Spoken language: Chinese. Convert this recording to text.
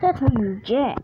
这是女杰。